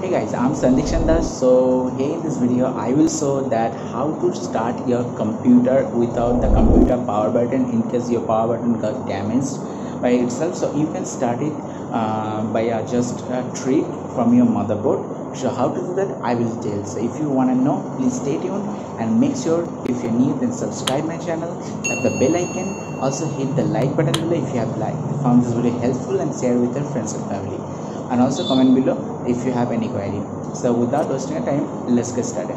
Hey guys, I'm Sandhikshan Das. So here in this video, I will show that how to start your computer without the computer power button in case your power button got damaged by itself. So you can start it uh, by uh, just a trick from your motherboard. So how to do that, I will tell. So if you want to know, please stay tuned and make sure if you're new, then subscribe my channel, tap the bell icon. Also hit the like button below if you have liked, found this video helpful, and share with your friends and family and also comment below if you have any query. So without wasting time let's get started.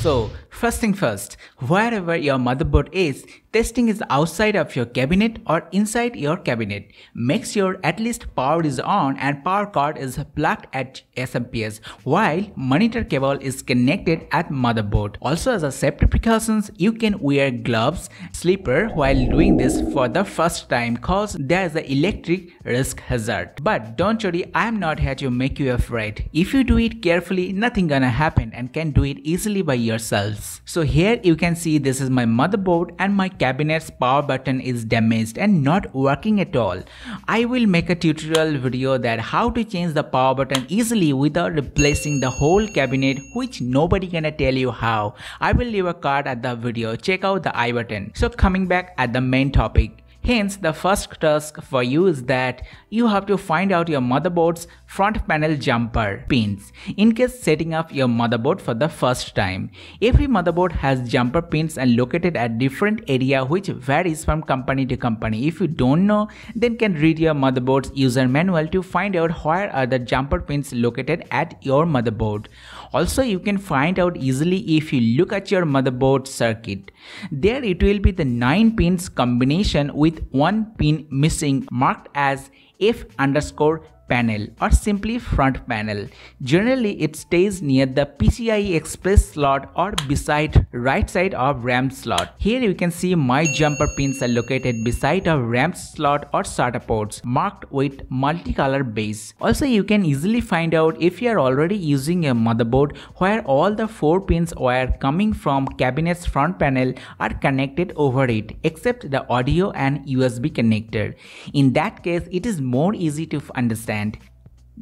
So, first thing first, wherever your motherboard is, testing is outside of your cabinet or inside your cabinet. Make sure at least power is on and power cord is plugged at SMPS while monitor cable is connected at motherboard. Also as a safety precautions, you can wear gloves, slipper while doing this for the first time cause there is an electric risk hazard. But don't worry, I am not here to make you afraid. If you do it carefully, nothing gonna happen and can do it easily by yourselves. So here you can see this is my motherboard and my cabinet's power button is damaged and not working at all. I will make a tutorial video that how to change the power button easily without replacing the whole cabinet which nobody gonna tell you how. I will leave a card at the video. Check out the i button. So coming back at the main topic. Hence, the first task for you is that you have to find out your motherboard's front panel jumper pins in case setting up your motherboard for the first time. Every motherboard has jumper pins and located at different area which varies from company to company. If you don't know, then can read your motherboard's user manual to find out where are the jumper pins located at your motherboard. Also, you can find out easily if you look at your motherboard circuit. There it will be the 9 pins combination with one pin missing marked as F underscore panel or simply front panel. Generally, it stays near the PCIe Express slot or beside right side of RAM slot. Here you can see my jumper pins are located beside a RAM slot or SATA ports marked with multicolor base. Also, you can easily find out if you are already using a motherboard where all the four pins were coming from cabinet's front panel are connected over it except the audio and USB connector. In that case, it is more easy to understand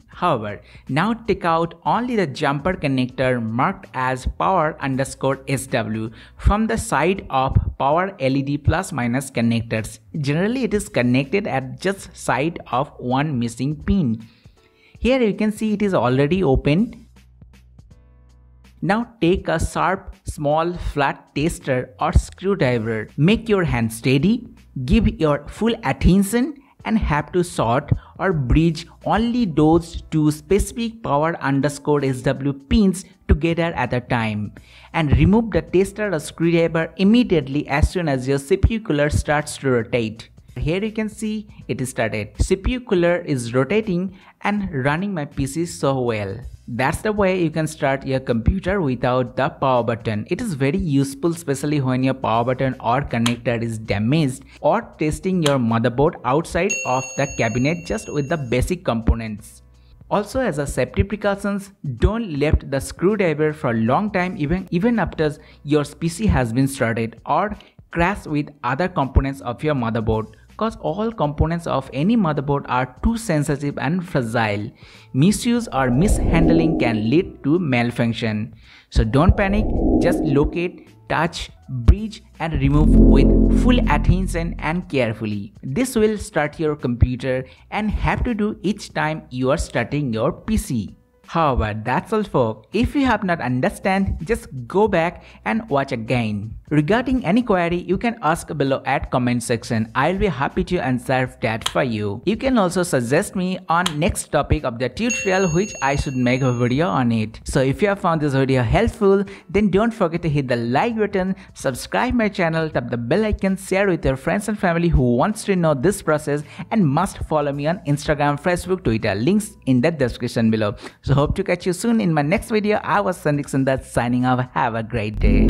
However, now take out only the jumper connector marked as power underscore SW from the side of power LED plus minus connectors. Generally, it is connected at just side of one missing pin. Here you can see it is already open. Now take a sharp small flat tester or screwdriver. Make your hand steady. Give your full attention and have to sort or bridge only those two specific power underscore SW pins together at a time and remove the tester or screwdriver immediately as soon as your CPU cooler starts to rotate. Here you can see it started. CPU cooler is rotating and running my PC so well. That's the way you can start your computer without the power button. It is very useful especially when your power button or connector is damaged or testing your motherboard outside of the cabinet just with the basic components. Also as a safety precautions, don't left the screwdriver for a long time even, even after your PC has been started or crash with other components of your motherboard because all components of any motherboard are too sensitive and fragile. Misuse or mishandling can lead to malfunction. So don't panic, just locate, touch, bridge and remove with full attention and carefully. This will start your computer and have to do each time you are starting your PC. However, that's all folks. If you have not understand, just go back and watch again. Regarding any query, you can ask below at comment section. I'll be happy to answer that for you. You can also suggest me on next topic of the tutorial which I should make a video on it. So if you have found this video helpful, then don't forget to hit the like button, subscribe my channel, tap the bell icon, share with your friends and family who wants to know this process and must follow me on Instagram, Facebook, Twitter. Links in the description below. So hope to catch you soon in my next video. I was Sandhikshan Das signing off. Have a great day.